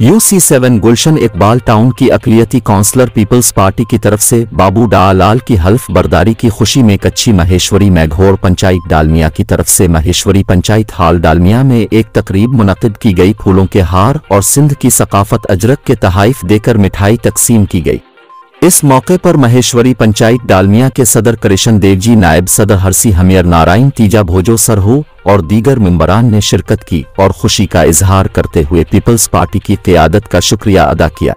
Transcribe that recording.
U C seven Gulshan Iqbal town की अकलियती counsellor peoples party की तरफ़ से बाबू डालाल की हल्फ बर्दारी की खुशी में कच्ची महेश्वरी मैघोर पंचायत डालमिया की तरफ़ से महेश्वरी पंचायत हाल डालमिया में एक तकरीब मुनद की गई फूलों के हार और सिंध की सकाफत अजरक के तहाइफ देकर मिठाई तकसीम की गई। इस मौके पर महेश्वरी पंचायत डालमिया के सदर कृष्ण देव जी नायब सदर हरसी हमियर नारायण, तीजा भोजो सरहू और दीगर मेंबरान ने शिरकत की और खुशी का इजहार करते हुए पीपल्स पार्टी की क्यादत का शुक्रिया अदा किया।